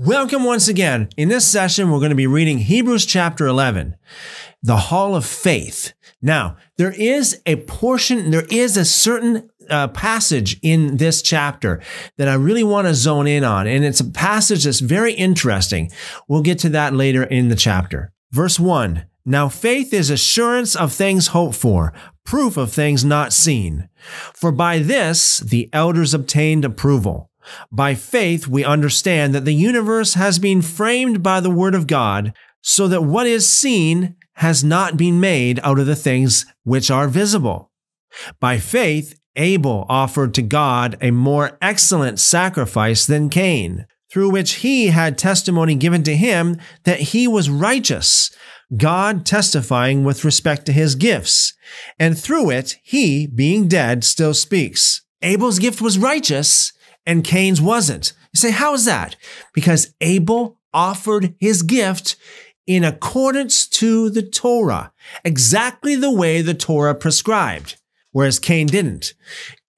Welcome once again. In this session, we're going to be reading Hebrews chapter 11, the Hall of Faith. Now, there is a portion, there is a certain uh, passage in this chapter that I really want to zone in on, and it's a passage that's very interesting. We'll get to that later in the chapter. Verse 1 Now faith is assurance of things hoped for, proof of things not seen. For by this the elders obtained approval. By faith, we understand that the universe has been framed by the Word of God, so that what is seen has not been made out of the things which are visible. By faith, Abel offered to God a more excellent sacrifice than Cain, through which he had testimony given to him that he was righteous, God testifying with respect to his gifts. And through it, he, being dead, still speaks. Abel's gift was righteous, and Cain's wasn't. You say, how is that? Because Abel offered his gift in accordance to the Torah, exactly the way the Torah prescribed, whereas Cain didn't.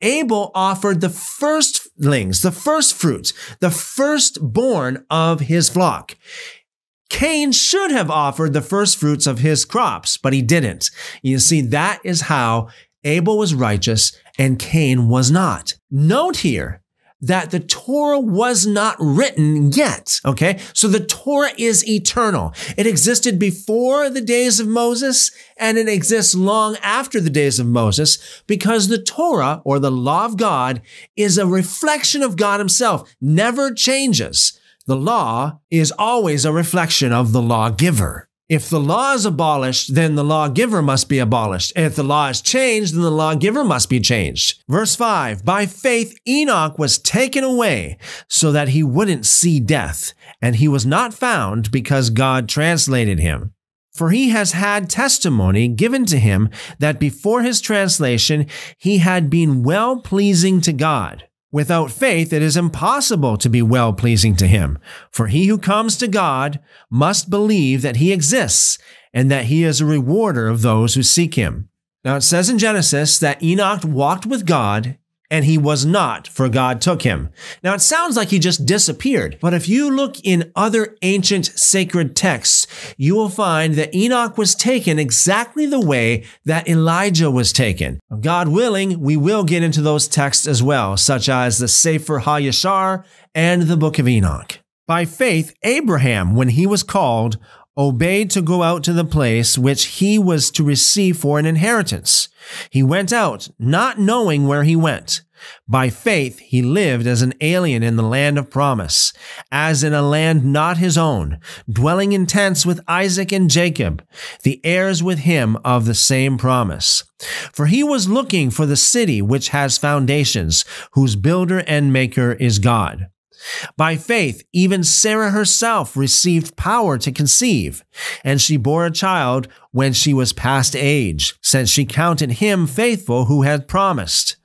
Abel offered the firstlings, the first fruits, the firstborn of his flock. Cain should have offered the first fruits of his crops, but he didn't. You see, that is how Abel was righteous and Cain was not. Note here that the Torah was not written yet. Okay. So the Torah is eternal. It existed before the days of Moses and it exists long after the days of Moses because the Torah or the law of God is a reflection of God himself, never changes. The law is always a reflection of the lawgiver. If the law is abolished, then the lawgiver must be abolished. If the law is changed, then the lawgiver must be changed. Verse 5 By faith, Enoch was taken away so that he wouldn't see death, and he was not found because God translated him. For he has had testimony given to him that before his translation he had been well pleasing to God. Without faith, it is impossible to be well pleasing to him. For he who comes to God must believe that he exists and that he is a rewarder of those who seek him. Now it says in Genesis that Enoch walked with God and he was not, for God took him. Now it sounds like he just disappeared, but if you look in other ancient sacred texts, you will find that Enoch was taken exactly the way that Elijah was taken. God willing, we will get into those texts as well, such as the Sefer HaYashar and the Book of Enoch. By faith, Abraham, when he was called, obeyed to go out to the place which he was to receive for an inheritance. He went out, not knowing where he went. By faith, he lived as an alien in the land of promise, as in a land not his own, dwelling in tents with Isaac and Jacob, the heirs with him of the same promise. For he was looking for the city which has foundations, whose builder and maker is God. By faith, even Sarah herself received power to conceive, and she bore a child when she was past age, since she counted him faithful who had promised.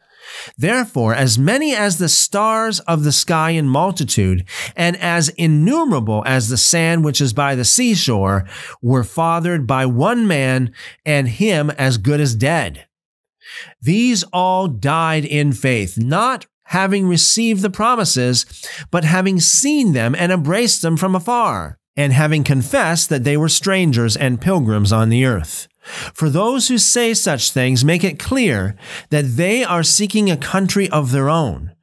Therefore, as many as the stars of the sky in multitude, and as innumerable as the sand which is by the seashore, were fathered by one man, and him as good as dead. These all died in faith, not having received the promises, but having seen them and embraced them from afar, and having confessed that they were strangers and pilgrims on the earth. For those who say such things make it clear that they are seeking a country of their own.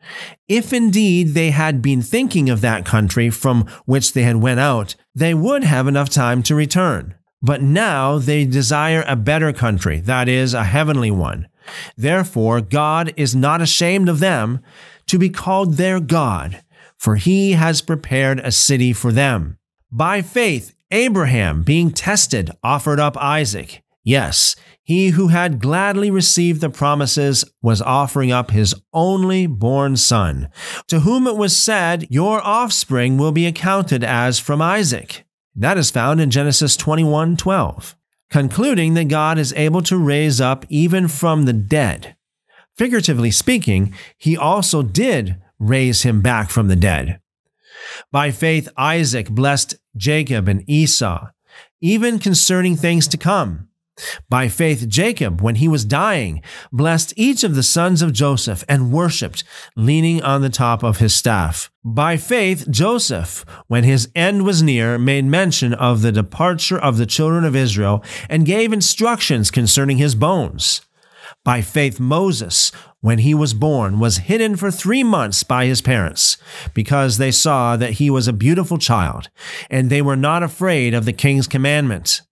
If indeed they had been thinking of that country from which they had went out, they would have enough time to return. But now they desire a better country, that is, a heavenly one. Therefore, God is not ashamed of them to be called their God, for he has prepared a city for them. By faith, Abraham, being tested, offered up Isaac. Yes, he who had gladly received the promises was offering up his only born son, to whom it was said, Your offspring will be accounted as from Isaac. That is found in Genesis 21 12 concluding that God is able to raise up even from the dead. Figuratively speaking, he also did raise him back from the dead. By faith, Isaac blessed Jacob and Esau, even concerning things to come. By faith, Jacob, when he was dying, blessed each of the sons of Joseph and worshipped, leaning on the top of his staff. By faith, Joseph, when his end was near, made mention of the departure of the children of Israel and gave instructions concerning his bones. By faith, Moses, when he was born, was hidden for three months by his parents, because they saw that he was a beautiful child, and they were not afraid of the king's commandment.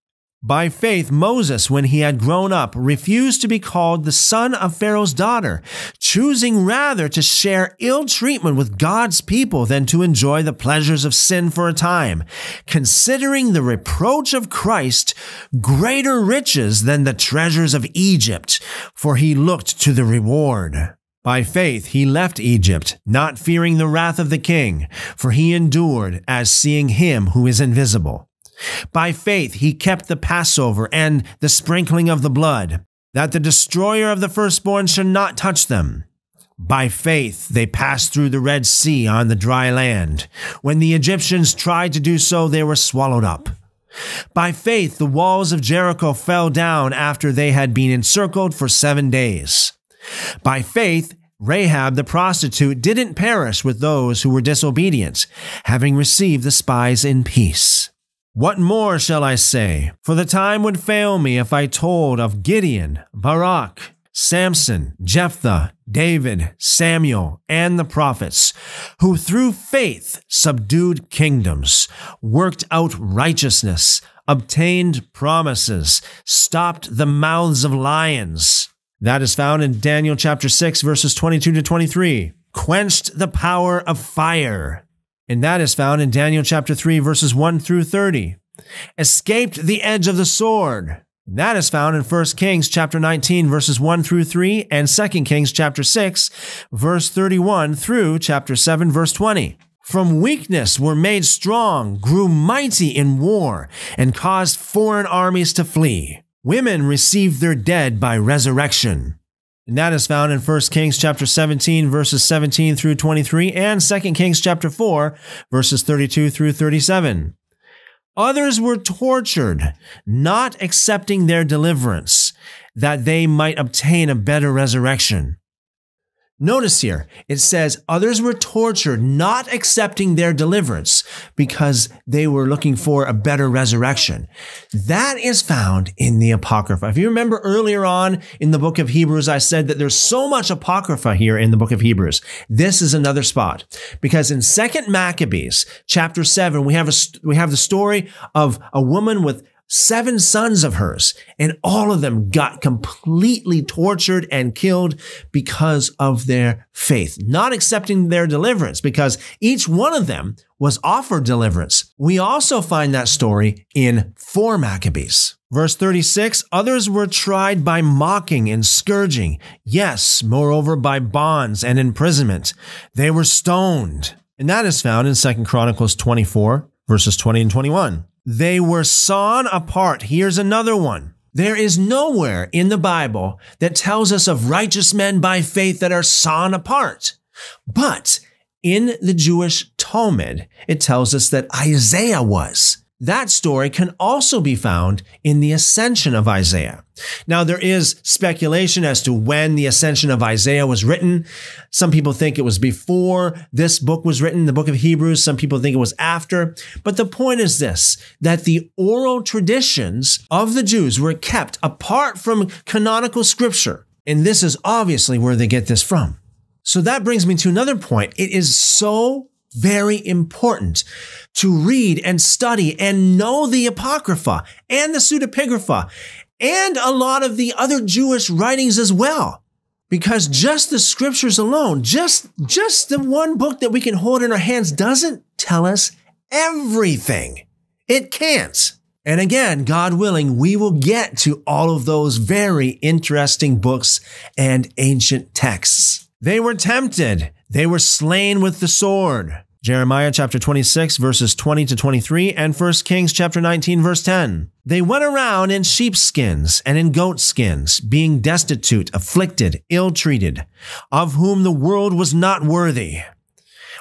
By faith, Moses, when he had grown up, refused to be called the son of Pharaoh's daughter, choosing rather to share ill treatment with God's people than to enjoy the pleasures of sin for a time, considering the reproach of Christ greater riches than the treasures of Egypt, for he looked to the reward. By faith he left Egypt, not fearing the wrath of the king, for he endured as seeing him who is invisible. By faith, he kept the Passover and the sprinkling of the blood, that the destroyer of the firstborn should not touch them. By faith, they passed through the Red Sea on the dry land. When the Egyptians tried to do so, they were swallowed up. By faith, the walls of Jericho fell down after they had been encircled for seven days. By faith, Rahab the prostitute didn't perish with those who were disobedient, having received the spies in peace. What more shall I say? For the time would fail me if I told of Gideon, Barak, Samson, Jephthah, David, Samuel, and the prophets, who through faith subdued kingdoms, worked out righteousness, obtained promises, stopped the mouths of lions. That is found in Daniel chapter 6, verses 22 to 23. Quenched the power of fire and that is found in Daniel chapter 3, verses 1 through 30. Escaped the edge of the sword. And that is found in 1 Kings chapter 19, verses 1 through 3, and 2 Kings chapter 6, verse 31 through chapter 7, verse 20. From weakness were made strong, grew mighty in war, and caused foreign armies to flee. Women received their dead by resurrection. And that is found in 1 Kings chapter 17 verses 17 through 23 and 2 Kings chapter 4 verses 32 through 37. Others were tortured, not accepting their deliverance, that they might obtain a better resurrection. Notice here, it says others were tortured, not accepting their deliverance because they were looking for a better resurrection. That is found in the Apocrypha. If you remember earlier on in the book of Hebrews, I said that there's so much Apocrypha here in the book of Hebrews. This is another spot because in second Maccabees chapter seven, we have a, we have the story of a woman with seven sons of hers, and all of them got completely tortured and killed because of their faith, not accepting their deliverance, because each one of them was offered deliverance. We also find that story in 4 Maccabees. Verse 36 Others were tried by mocking and scourging, yes, moreover, by bonds and imprisonment. They were stoned. And that is found in 2 Chronicles 24, verses 20 and 21. They were sawn apart. Here's another one. There is nowhere in the Bible that tells us of righteous men by faith that are sawn apart. But in the Jewish Talmud, it tells us that Isaiah was. That story can also be found in the ascension of Isaiah. Now, there is speculation as to when the ascension of Isaiah was written. Some people think it was before this book was written, the book of Hebrews. Some people think it was after. But the point is this, that the oral traditions of the Jews were kept apart from canonical scripture. And this is obviously where they get this from. So that brings me to another point. It is so very important to read and study and know the Apocrypha and the Pseudepigrapha and a lot of the other Jewish writings as well. Because just the scriptures alone, just, just the one book that we can hold in our hands doesn't tell us everything. It can't. And again, God willing, we will get to all of those very interesting books and ancient texts. They were tempted. They were slain with the sword. Jeremiah chapter 26 verses 20 to 23 and 1 Kings chapter 19 verse 10. They went around in sheepskins and in goatskins, being destitute, afflicted, ill-treated, of whom the world was not worthy,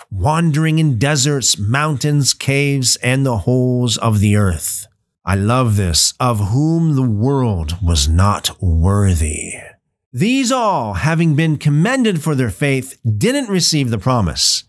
wandering in deserts, mountains, caves, and the holes of the earth. I love this, of whom the world was not worthy. These all, having been commended for their faith, didn't receive the promise.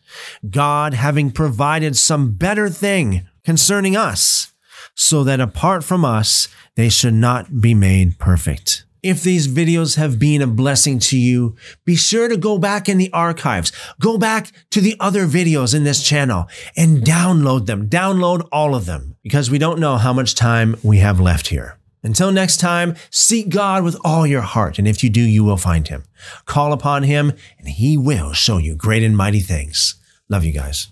God having provided some better thing concerning us, so that apart from us, they should not be made perfect. If these videos have been a blessing to you, be sure to go back in the archives, go back to the other videos in this channel and download them. Download all of them because we don't know how much time we have left here. Until next time, seek God with all your heart, and if you do, you will find him. Call upon him, and he will show you great and mighty things. Love you guys.